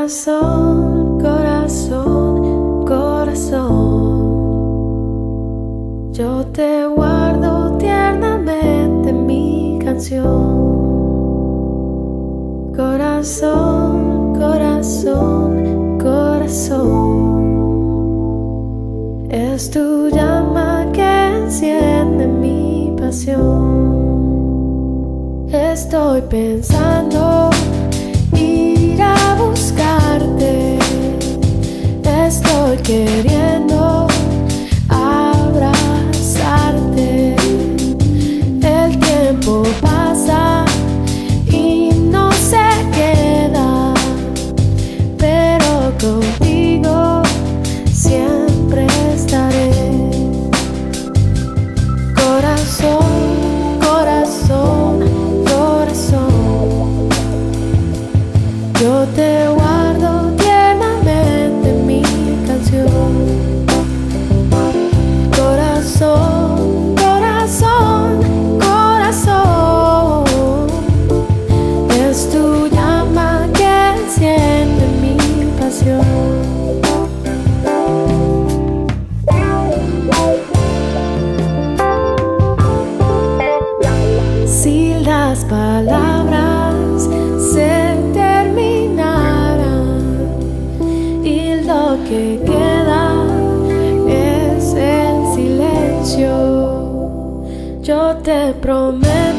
Corazón, corazón, corazón. Yo te guardo tiernamente mi canción. Corazón, corazón, corazón. Es tu llama que enciende mi pasión. Estoy pensando Estoy queriendo abrazarte. El tiempo pasa y no se queda, pero contigo siempre estaré. Corazón, corazón, corazón. Yo te guardo palabras se terminaran y lo que queda es el silencio, yo te prometo.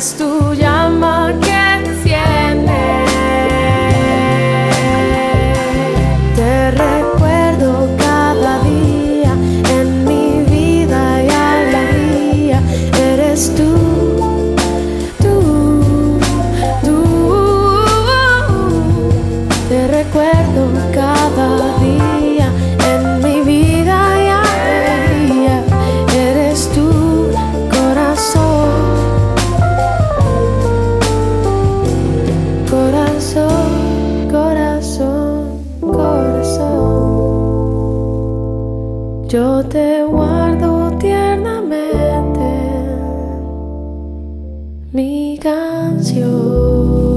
es tuya. Yo te guardo tiernamente mi canción.